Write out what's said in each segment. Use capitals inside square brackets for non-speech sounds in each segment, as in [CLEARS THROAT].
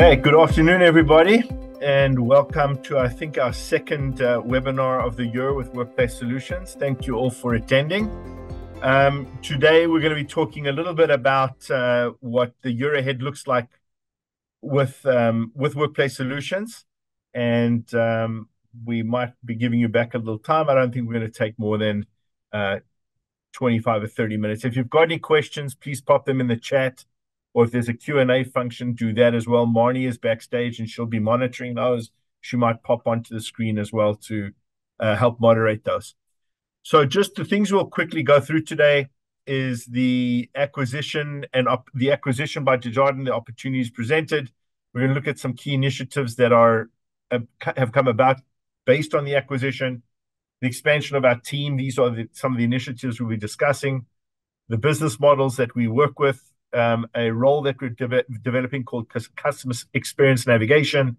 Okay, good afternoon, everybody, and welcome to, I think, our second uh, webinar of the year with Workplace Solutions. Thank you all for attending. Um, today, we're going to be talking a little bit about uh, what the year ahead looks like with um, with Workplace Solutions, and um, we might be giving you back a little time. I don't think we're going to take more than uh, 25 or 30 minutes. If you've got any questions, please pop them in the chat or if there's a Q&A function, do that as well. Marnie is backstage and she'll be monitoring those. She might pop onto the screen as well to uh, help moderate those. So just the things we'll quickly go through today is the acquisition and the acquisition by Desjardins, the opportunities presented. We're going to look at some key initiatives that are have come about based on the acquisition, the expansion of our team. These are the, some of the initiatives we'll be discussing, the business models that we work with, um, a role that we're de- developing called customer experience navigation.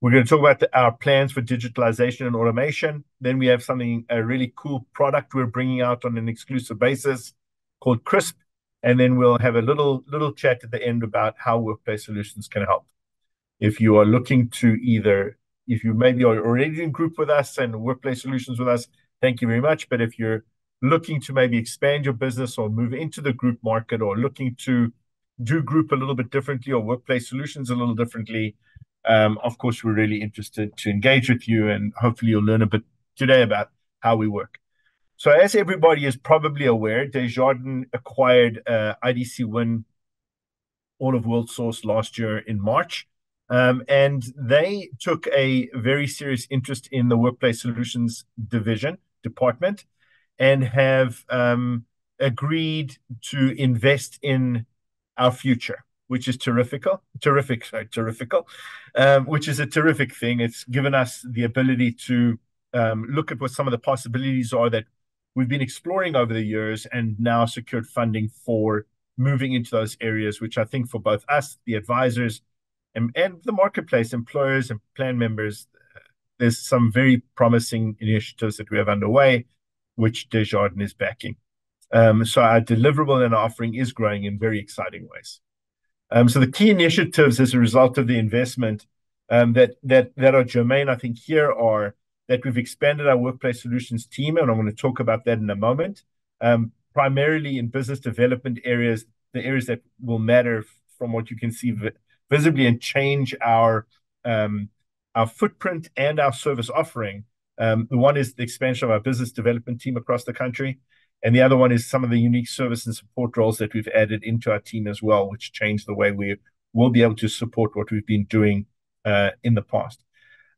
We're going to talk about the, our plans for digitalization and automation. Then we have something a really cool product we're bringing out on an exclusive basis called Crisp, and then we'll have a little little chat at the end about how Workplace Solutions can help. If you are looking to either if you maybe are already in group with us and Workplace Solutions with us, thank you very much. But if you're looking to maybe expand your business or move into the group market or looking to do group a little bit differently or workplace solutions a little differently, um, of course, we're really interested to engage with you and hopefully you'll learn a bit today about how we work. So, as everybody is probably aware, Desjardins acquired uh, IDC Win all of Worldsource last year in March. Um, and they took a very serious interest in the workplace solutions division department and have um, agreed to invest in our future, which is terrific. Terrific, sorry, terrific, um, which is a terrific thing. It's given us the ability to um, look at what some of the possibilities are that we've been exploring over the years and now secured funding for moving into those areas, which I think for both us, the advisors, and, and the marketplace, employers and plan members, uh, there's some very promising initiatives that we have underway which Desjardins is backing. Um, so our deliverable and offering is growing in very exciting ways. Um, so the key initiatives as a result of the investment um, that that that are germane, I think, here are that we've expanded our workplace solutions team, and I'm going to talk about that in a moment. Um, primarily in business development areas, the areas that will matter from what you can see vi- visibly and change our um, our footprint and our service offering one is the expansion of our business development team across the country, and the other one is some of the unique service and support roles that we've added into our team as well, which change the way we will be able to support what we've been doing uh, in the past.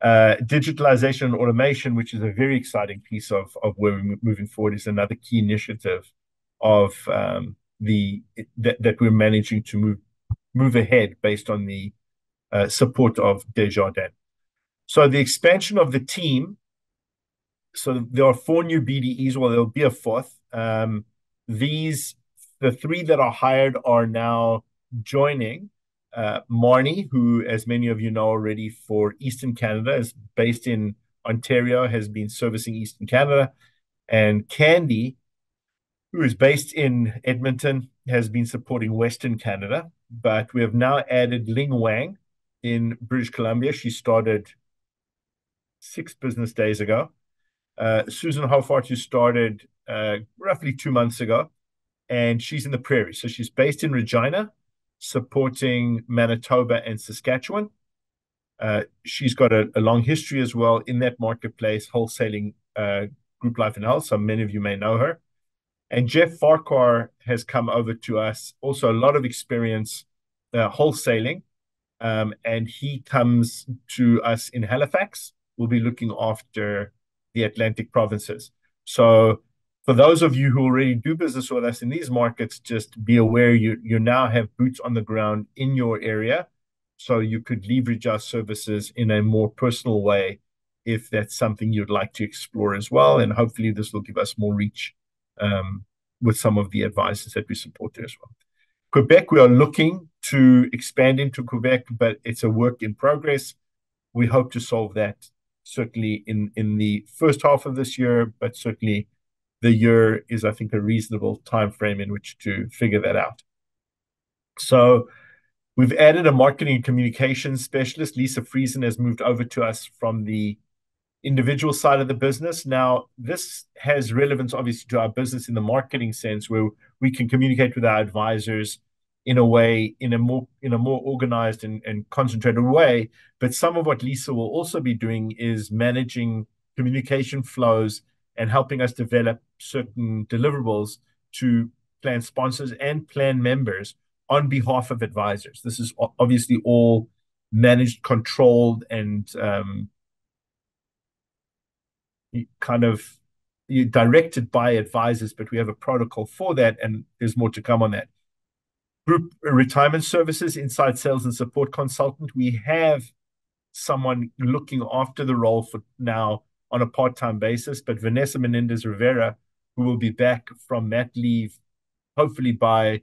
Uh, digitalization and automation, which is a very exciting piece of, where we're moving forward, is another key initiative of um, the that, we're managing to move move ahead based on the uh, support of Desjardins. So the expansion of the team so there are four new BDEs. Well, there'll be a fourth. Um, these, the three that are hired are now joining. Uh, Marnie, who, as many of you know already, for Eastern Canada, is based in Ontario, has been servicing Eastern Canada, and Candy, who is based in Edmonton, has been supporting Western Canada. But we have now added Ling Wang in British Columbia. She started six business days ago. Uh, Susan Hofart, who started uh, roughly two months ago, and she's in the prairie. So she's based in Regina, supporting Manitoba and Saskatchewan. Uh, she's got a, a, long history as well in that marketplace, wholesaling uh, group life and health. So many of you may know her. And Jeff Farquhar has come over to us, also a lot of experience uh, wholesaling. Um, and he comes to us in Halifax. We'll be looking after the Atlantic provinces. So for those of you who already do business with us in these markets, just be aware you you now have boots on the ground in your area, so you could leverage our services in a more personal way if that's something you'd like to explore as well. And hopefully, this will give us more reach um, with some of the advisors that we support there as well. Quebec, we are looking to expand into Quebec, but it's a work in progress. We hope to solve that certainly in in the first half of this year, but certainly the year is, I think, a reasonable time frame in which to figure that out. So We've added a marketing and communications specialist. Lisa Friesen has moved over to us from the individual side of the business. Now, this has relevance, obviously, to our business in the marketing sense, where we can communicate with our advisors in a way, in a more in a more organized and concentrated way. But some of what Lisa will also be doing is managing communication flows and helping us develop certain deliverables to plan sponsors and plan members on behalf of advisors. This is obviously all managed, controlled, and um, kind of directed by advisors, but we have a protocol for that, and there's more to come on that. Group retirement services, inside sales and support consultant. We have someone looking after the role for now on a part-time basis, but Vanessa Menendez-Rivera, who will be back from mat leave, hopefully by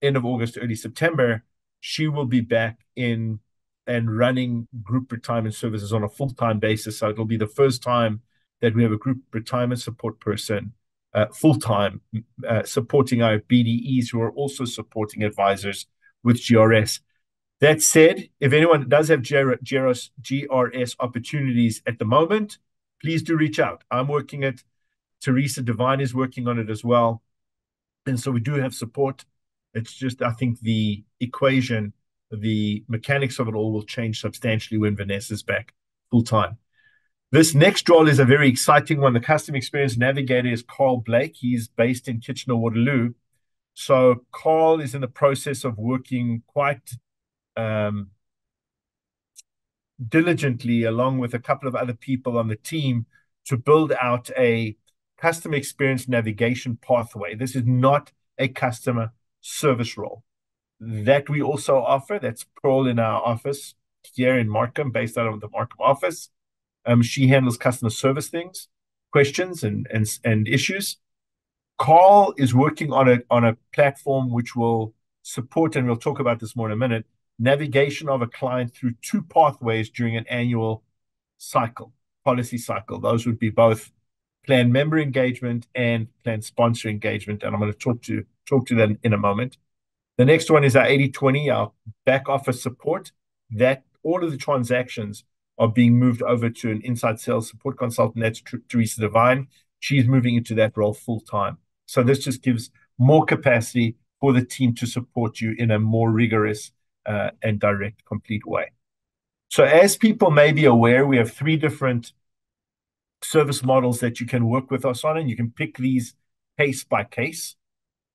end of August, early September, she will be back in and running group retirement services on a full-time basis. So it'll be the first time that we have a group retirement support person, Uh, full-time, uh, supporting our BDEs, who are also supporting advisors with GRS. That said, if anyone does have GRS opportunities at the moment, please do reach out. I'm working it. Teresa Devine is working on it as well, and so we do have support. It's just, I think the equation, the mechanics of it all will change substantially when Vanessa's back full-time. This next role is a very exciting one. The Customer Experience Navigator is Carl Blake. He's based in Kitchener-Waterloo. So Carl is in the process of working quite um, diligently, along with a couple of other people on the team, to build out a customer experience navigation pathway. This is not a customer service role. That we also offer, that's Pearl in our office here in Markham, based out of the Markham office. Um, she handles customer service things, questions, and and issues. Carl is working on a on a platform which will support, and we'll talk about this more in a minute, navigation of a client through two pathways during an annual cycle, policy cycle. Those would be both plan member engagement and plan sponsor engagement, and I'm gonna talk to talk to them in a moment. The next one is our 80/20, our back office support, that all of the transactions are being moved over to an inside sales support consultant. That's Teresa Devine. She's moving into that role full-time. So this just gives more capacity for the team to support you in a more rigorous uh, and direct, complete way. So as people may be aware, we have three different service models that you can work with us on, and you can pick these case by case.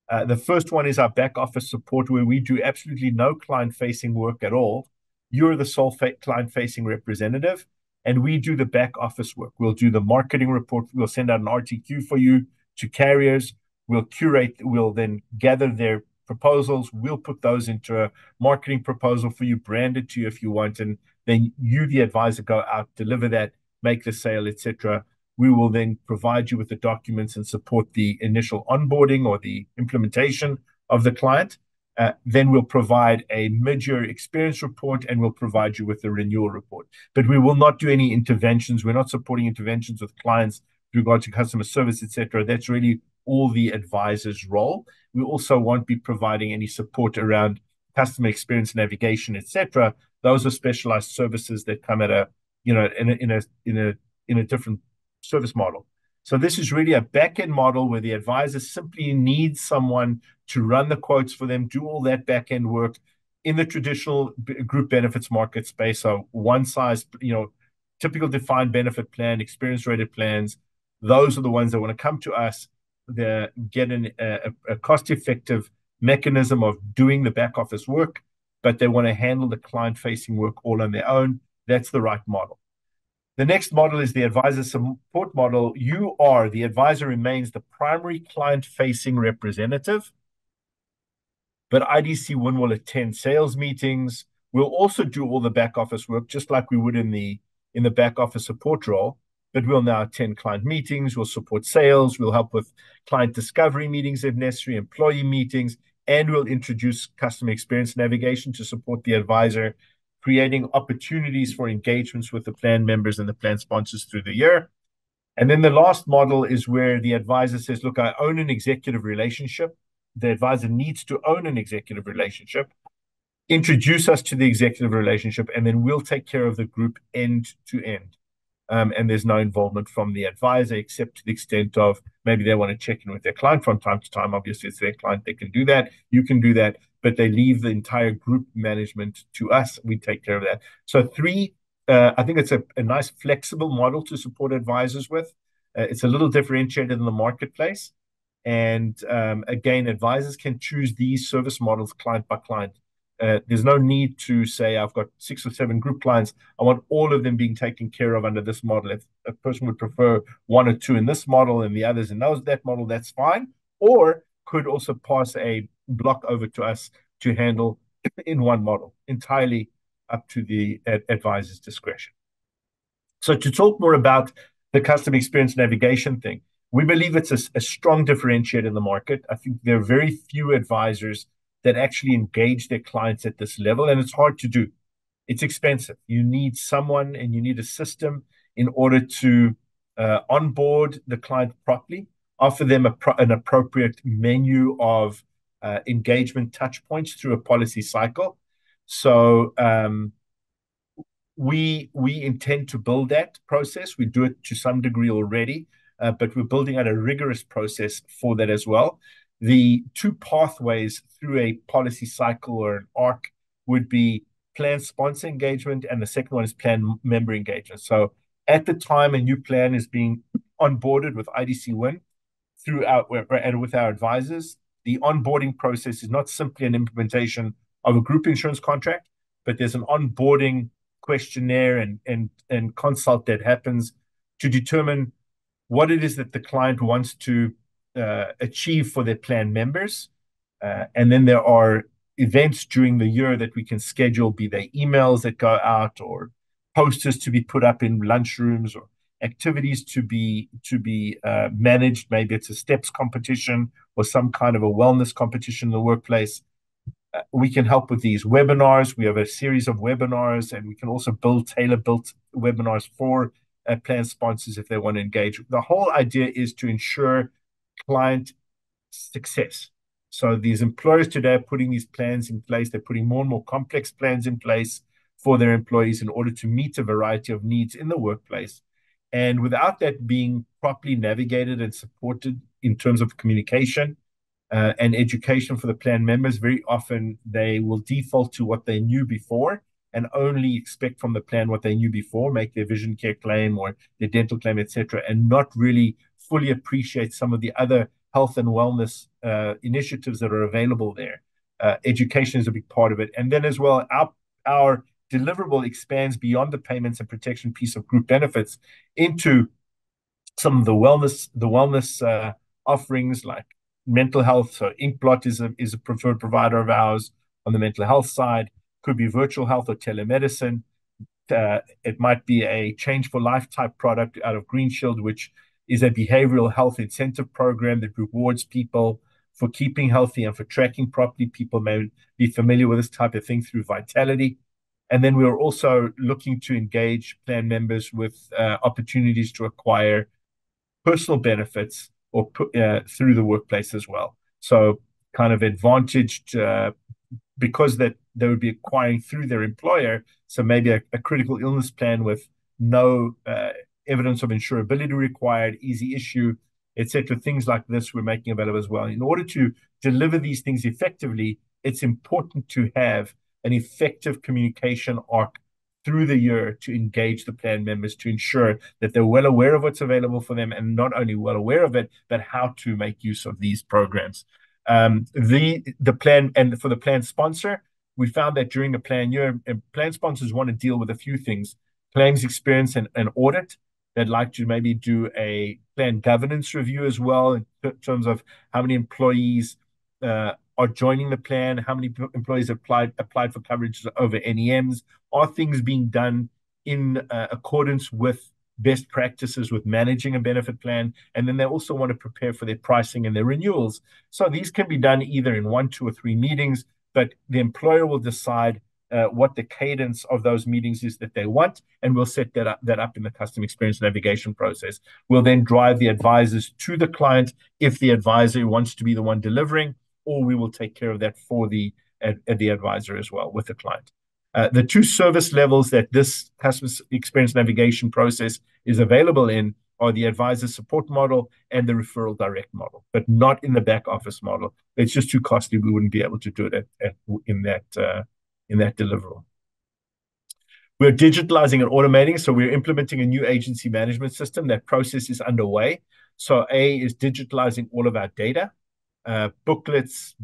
Uh, the first one is our back office support, where we do absolutely no client-facing work at all. You're the sole client-facing representative, and we do the back office work. We'll do the marketing report. We'll send out an RTQ for you to carriers. We'll curate. We'll then gather their proposals. We'll put those into a marketing proposal for you, brand it to you if you want, and then you, the advisor, go out, deliver that, make the sale, etc. We will then provide you with the documents and support the initial onboarding or the implementation of the client. Uh, then we'll provide a mid-year experience report, and we'll provide you with a renewal report. But we will not do any interventions. We're not supporting interventions with clients with regard to customer service, et cetera. That's really all the advisor's role. We also won't be providing any support around customer experience, navigation, et cetera. Those are specialized services that come at a, you know, in a in a in a in a different service model. So this is really a back-end model, where the advisor simply needs someone to run the quotes for them, do all that back-end work in the traditional group benefits market space. So one size, you know, typical defined benefit plan, experience-rated plans, those are the ones that want to come to us. They're getting a cost-effective mechanism of doing the back office work, but they want to handle the client-facing work all on their own. That's the right model. The next model is the advisor support model. You are, the advisor remains the primary client-facing representative, but IDC Win will attend sales meetings. We'll also do all the back office work, just like we would in the in the back office support role, but we'll now attend client meetings, we'll support sales, we'll help with client discovery meetings if necessary, employee meetings, and we'll introduce customer experience navigation to support the advisor, creating opportunities for engagements with the plan members and the plan sponsors through the year. And then the last model is where the advisor says, "Look, I own an executive relationship." The advisor needs to own an executive relationship, introduce us to the executive relationship, and then we'll take care of the group end to end. Um, and there's no involvement from the advisor except to the extent of maybe they want to check in with their client from time to time. Obviously, it's their client; they can do that. You can do that, but they leave the entire group management to us. We take care of that. So three, uh, I think it's a, a, nice flexible model to support advisors with. Uh, it's a little differentiated in the marketplace, and um, again, advisors can choose these service models client by client uh, there's no need to say I've got six or seven group clients. I want all of them being taken care of under this model. If a person would prefer one or two in this model and the others in those that model, that's fine. Or could also pass a block over to us to handle [CLEARS THROAT] in one model, entirely up to the ad- advisor's discretion. So to talk more about the customer experience navigation thing, we believe it's a, a strong differentiator in the market. I think there are very few advisors that actually engage their clients at this level. And it's hard to do. It's expensive. You need someone and you need a system in order to uh, onboard the client properly, offer them pro- an appropriate menu of uh, engagement touch points through a policy cycle. So um, we we intend to build that process. We do it to some degree already, uh, but we're building out a rigorous process for that as well the two pathways through a policy cycle or an arc would be plan sponsor engagement, and the second one is plan member engagement. So at the time a new plan is being onboarded with IDC Win throughout and with our advisors, the onboarding process is not simply an implementation of a group insurance contract, but there's an onboarding questionnaire and and and consult that happens to determine what it is that the client wants to uh, achieve for their plan members. Uh, and then there are events during the year that we can schedule, be they emails that go out or posters to be put up in lunchrooms or activities to be to be uh, managed. Maybe it's a steps competition or some kind of a wellness competition in the workplace. Uh, we can help with these webinars. We have a series of webinars, and we can also build tailor-built webinars for uh, plan sponsors if they want to engage. The whole idea is to ensure client success. So these employers today are putting these plans in place. They're putting more and more complex plans in place for their employees in order to meet a variety of needs in the workplace. And without that being properly navigated and supported in terms of communication uh, and education for the plan members, very often they will default to what they knew before and only expect from the plan what they knew before, make their vision care claim or their dental claim, etc., and not really fully appreciate some of the other health and wellness uh, initiatives that are available there. Uh, education is a big part of it, and then as well, our our deliverable expands beyond the payments and protection piece of group benefits into some of the wellness the wellness uh, offerings like mental health. So Inkblot is a is a preferred provider of ours on the mental health side. Could be virtual health or telemedicine. Uh, it might be a change for life type product out of Green Shield, which is a behavioral health incentive program that rewards people for keeping healthy and for tracking properly. People may be familiar with this type of thing through Vitality. And then we are also looking to engage plan members with uh, opportunities to acquire personal benefits or uh, through the workplace as well. So, kind of advantaged uh, because that they would be acquiring through their employer. So, maybe a, a critical illness plan with no uh, evidence of insurability required, easy issue, etc. Things like this we're making available as well. In order to deliver these things effectively, it's important to have an effective communication arc through the year to engage the plan members to ensure that they're well aware of what's available for them and not only well aware of it, but how to make use of these programs. Um, the the plan and for the plan sponsor, we found that during the plan year, plan sponsors want to deal with a few things: claims experience and, and audit, they'd like to maybe do a plan governance review as well in terms of how many employees uh, are joining the plan, how many employees applied applied for coverage over NEMs, are things being done in uh, accordance with best practices with managing a benefit plan, and then they also want to prepare for their pricing and their renewals. So these can be done either in one, two, or three meetings, but the employer will decide uh, what the cadence of those meetings is that they want, and we'll set that up, that up in the custom experience navigation process. We'll then drive the advisors to the client if the advisor wants to be the one delivering, or we will take care of that for the at the advisor as well with the client. Uh, the two service levels that this customer experience navigation process is available in are the advisor support model and the referral direct model, but not in the back office model. It's just too costly. We wouldn't be able to do it at, at, in that uh, in that deliverable. We're digitalizing and automating, so we're implementing a new agency management system. That process is underway. So A is digitalizing all of our data, uh, booklets,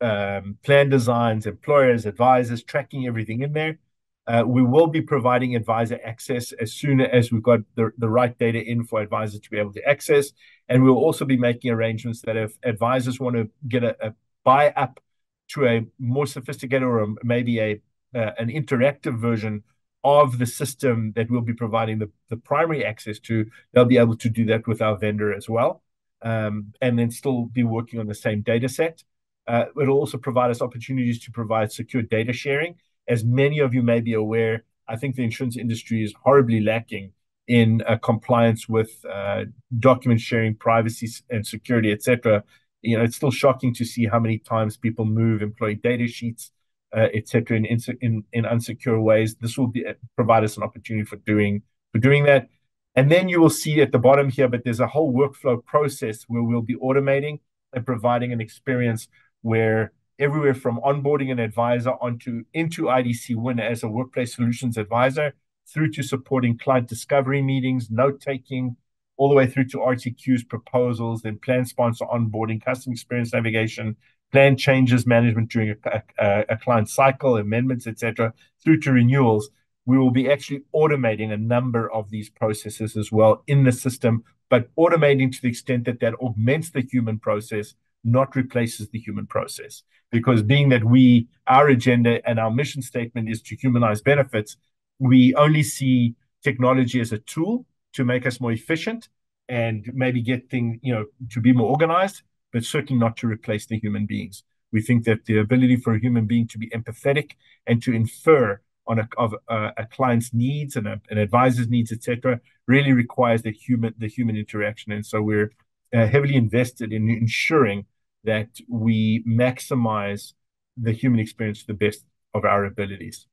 um, plan designs, employers, advisors, tracking everything in there. Uh, we will be providing advisor access as soon as we've got the, the right data in for advisors to be able to access. And we'll also be making arrangements that if advisors want to get a, a buy up to a more sophisticated or maybe a uh, an interactive version of the system that we'll be providing the, the primary access to, they'll be able to do that with our vendor as well, and then still be working on the same data set. Uh, it'll also provide us opportunities to provide secure data sharing as many of you may be aware, I think the insurance industry is horribly lacking in uh, compliance with uh, document sharing, privacy and security, etc. You know, it's still shocking to see how many times people move employee data sheets, etc. In, in in unsecure ways. This will provide us an opportunity for doing for doing that. And then you will see at the bottom here, but there's a whole workflow process where we'll be automating and providing an experience where everywhere from onboarding an advisor onto into IDC Win as a workplace solutions advisor, through to supporting client discovery meetings, note taking, all the way through to RTQs, proposals, then plan sponsor onboarding, customer experience navigation, plan changes management during a, a, a client cycle, amendments, etc., through to renewals. We will be actually automating a number of these processes as well in the system, but automating to the extent that that augments the human process not replaces the human process. Because being that we, our agenda and our mission statement is to humanize benefits, we only see technology as a tool to make us more efficient and maybe get things, you know, to be more organized, but certainly not to replace the human beings. We think that the ability for a human being to be empathetic and to infer on a, of a, a client's needs and a, an advisor's needs, etc., really requires the human the human interaction. And so we're uh, heavily invested in ensuring that we maximize the human experience to the best of our abilities.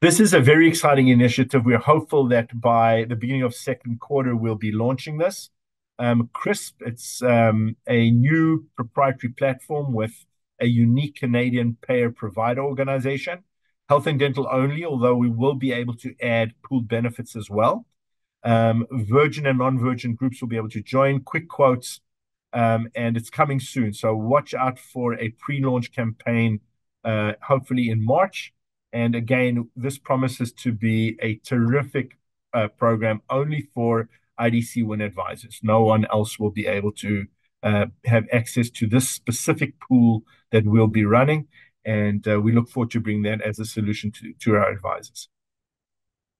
This is a very exciting initiative. We're hopeful that by the beginning of second quarter, we'll be launching this. Um, CRISP, it's um, a new proprietary platform with a unique Canadian payer provider organization, health and dental only, although we will be able to add pooled benefits as well. Um, virgin and non-virgin groups will be able to join. Quick quotes um, and it's coming soon. So watch out for a pre-launch campaign, uh, hopefully in March. And again, this promises to be a terrific uh, program only for IDC Win advisors. No one else will be able to uh, have access to this specific pool that we'll be running. And uh, we look forward to bring that as a solution to, our advisors.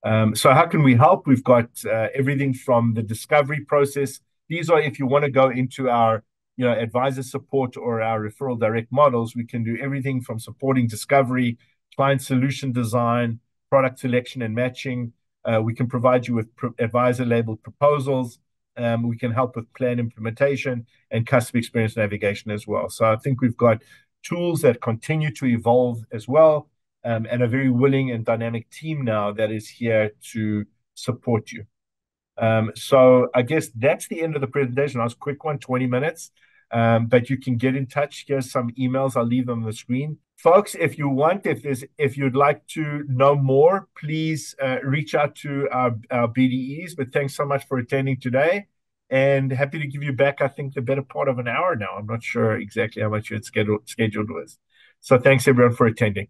Um, so how can we help? We've got uh, everything from the discovery process these are if you want to go into our you know advisor support or our referral direct models we can do everything from supporting discovery client solution design product selection and matching uh, we can provide you with pro- advisor labeled proposals um, we can help with plan implementation and customer experience navigation as well so i think we've got tools that continue to evolve as well um, and a very willing and dynamic team now that is here to support you um, so I guess that's the end of the presentation. I was quick one, 20 minutes. Um, but you can get in touch. Here's some emails. I'll leave them on the screen. Folks, if you want, if you'd like to know more, please uh, reach out to our BDEs. But thanks so much for attending today and happy to give you back, I think, the better part of an hour now. I'm not sure exactly how much you had scheduled, scheduled was. So thanks everyone for attending.